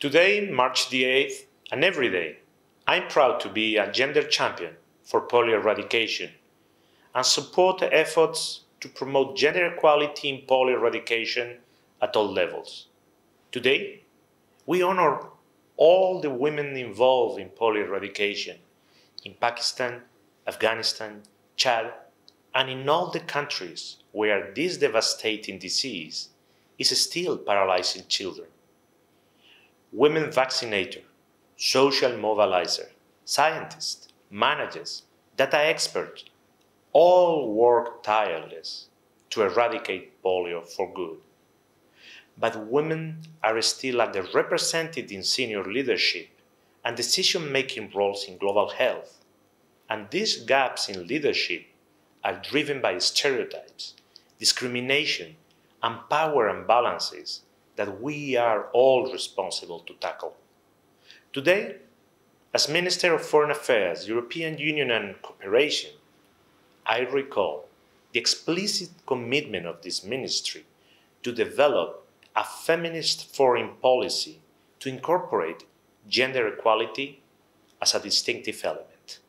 Today, March the 8th, and every day, I'm proud to be a gender champion for polio eradication and support efforts to promote gender equality in polio eradication at all levels. Today, we honor all the women involved in polio eradication in Pakistan, Afghanistan, Chad, and in all the countries where this devastating disease is still paralyzing children women vaccinator, social mobilizer, scientists, managers, data experts, all work tireless to eradicate polio for good. But women are still underrepresented in senior leadership and decision-making roles in global health. And these gaps in leadership are driven by stereotypes, discrimination, and power imbalances that we are all responsible to tackle. Today, as Minister of Foreign Affairs, European Union and Cooperation, I recall the explicit commitment of this ministry to develop a feminist foreign policy to incorporate gender equality as a distinctive element.